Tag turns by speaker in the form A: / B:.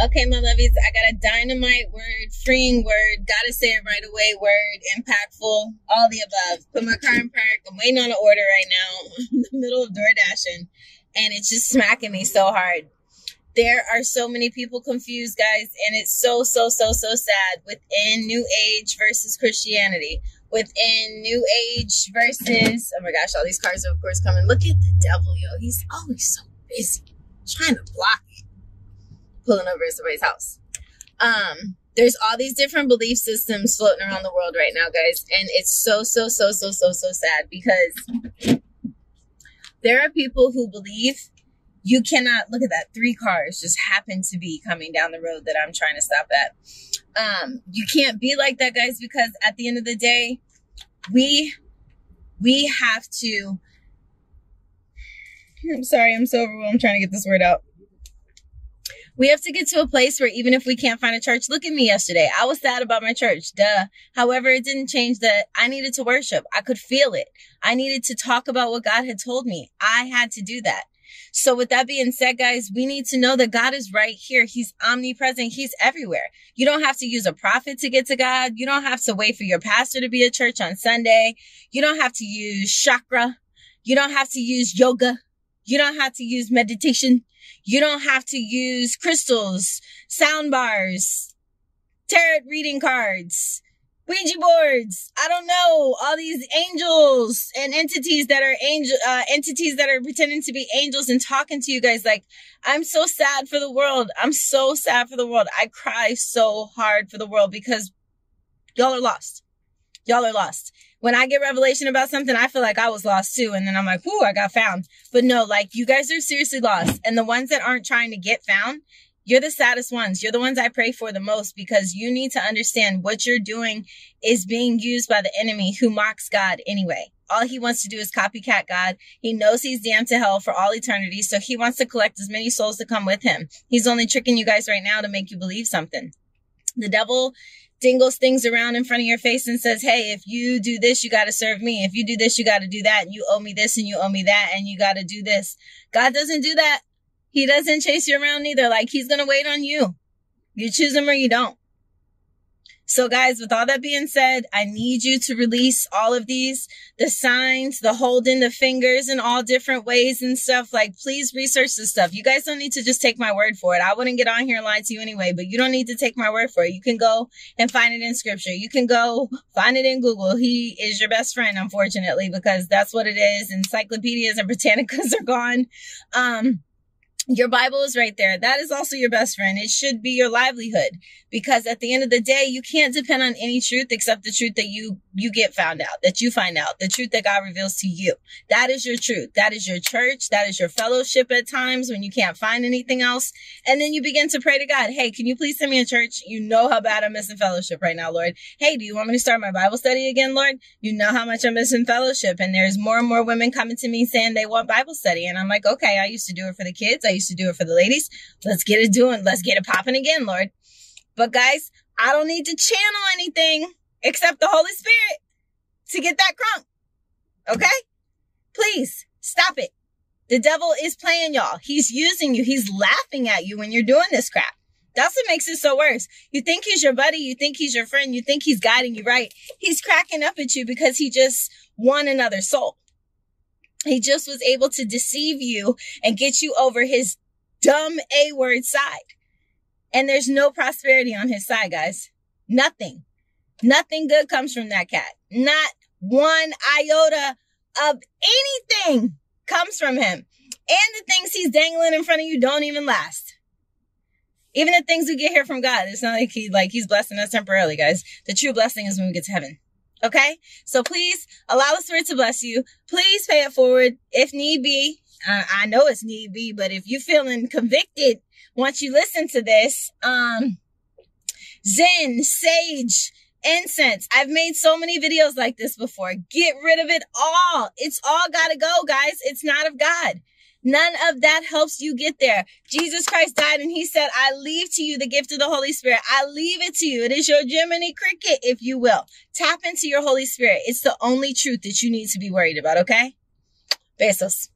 A: Okay, my lovies, I got a dynamite word, freeing word, gotta say it right away word, impactful, all the above. Put my car in park. I'm waiting on an order right now in the middle of door dashing, and it's just smacking me so hard. There are so many people confused, guys, and it's so, so, so, so sad within New Age versus Christianity. Within New Age versus, oh my gosh, all these cars are, of course, coming. Look at the devil, yo. He's always so busy trying to block pulling over at somebody's house. Um, there's all these different belief systems floating around the world right now, guys, and it's so so so so so so sad because there are people who believe you cannot look at that three cars just happen to be coming down the road that I'm trying to stop at. Um, you can't be like that, guys, because at the end of the day, we we have to. I'm sorry, I'm so overwhelmed. I'm trying to get this word out. We have to get to a place where even if we can't find a church, look at me yesterday. I was sad about my church. Duh. However, it didn't change that I needed to worship. I could feel it. I needed to talk about what God had told me. I had to do that. So with that being said, guys, we need to know that God is right here. He's omnipresent. He's everywhere. You don't have to use a prophet to get to God. You don't have to wait for your pastor to be at church on Sunday. You don't have to use chakra. You don't have to use yoga. You don't have to use meditation. You don't have to use crystals, sound bars, tarot reading cards, Ouija boards. I don't know. All these angels and entities that are angel, uh, entities that are pretending to be angels and talking to you guys. Like, I'm so sad for the world. I'm so sad for the world. I cry so hard for the world because y'all are lost. Y'all are lost when I get revelation about something, I feel like I was lost too. And then I'm like, whoo, I got found. But no, like you guys are seriously lost. And the ones that aren't trying to get found, you're the saddest ones. You're the ones I pray for the most because you need to understand what you're doing is being used by the enemy who mocks God anyway. All he wants to do is copycat God. He knows he's damned to hell for all eternity. So he wants to collect as many souls to come with him. He's only tricking you guys right now to make you believe something. The devil dingles things around in front of your face and says, Hey, if you do this, you got to serve me. If you do this, you got to do that. And you owe me this and you owe me that. And you got to do this. God doesn't do that. He doesn't chase you around either. Like he's going to wait on you. You choose him or you don't. So guys, with all that being said, I need you to release all of these, the signs, the holding the fingers in all different ways and stuff. Like, please research this stuff. You guys don't need to just take my word for it. I wouldn't get on here and lie to you anyway, but you don't need to take my word for it. You can go and find it in scripture. You can go find it in Google. He is your best friend, unfortunately, because that's what it is. Encyclopedias and Britannicas are gone. Um, your Bible is right there. That is also your best friend. It should be your livelihood because at the end of the day, you can't depend on any truth except the truth that you, you get found out, that you find out, the truth that God reveals to you. That is your truth. That is your church. That is your fellowship at times when you can't find anything else. And then you begin to pray to God. Hey, can you please send me a church? You know how bad I'm missing fellowship right now, Lord. Hey, do you want me to start my Bible study again, Lord? You know how much I'm missing fellowship. And there's more and more women coming to me saying they want Bible study. And I'm like, okay, I used to do it for the kids. I used to do it for the ladies. Let's get it doing. Let's get it popping again, Lord. But guys, I don't need to channel anything except the Holy Spirit to get that crunk. Okay? Please stop it. The devil is playing y'all. He's using you. He's laughing at you when you're doing this crap. That's what makes it so worse. You think he's your buddy. You think he's your friend. You think he's guiding you right. He's cracking up at you because he just won another soul. He just was able to deceive you and get you over his dumb A word side. And there's no prosperity on his side, guys. Nothing. Nothing good comes from that cat. Not one iota of anything comes from him. And the things he's dangling in front of you don't even last. Even the things we get here from God, it's not like he like he's blessing us temporarily, guys. The true blessing is when we get to heaven. Okay? So please allow the Spirit to bless you. Please pay it forward if need be. Uh, I know it's need be, but if you're feeling convicted once you listen to this, um, Zen, Sage, incense. I've made so many videos like this before. Get rid of it all. It's all gotta go, guys. It's not of God. None of that helps you get there. Jesus Christ died and he said, I leave to you the gift of the Holy Spirit. I leave it to you. It is your Jiminy Cricket, if you will. Tap into your Holy Spirit. It's the only truth that you need to be worried about, okay? Besos.